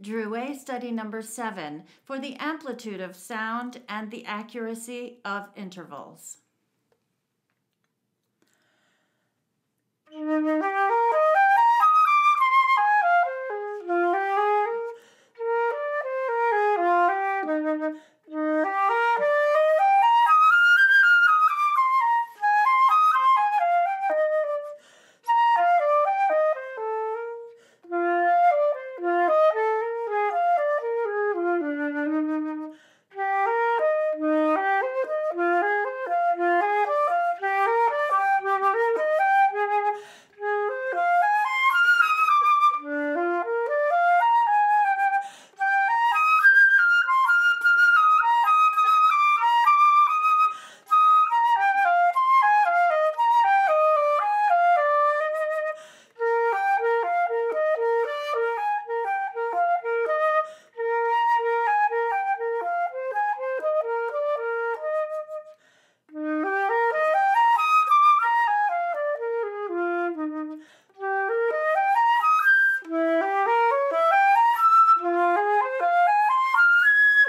Drouet study number seven for the amplitude of sound and the accuracy of intervals.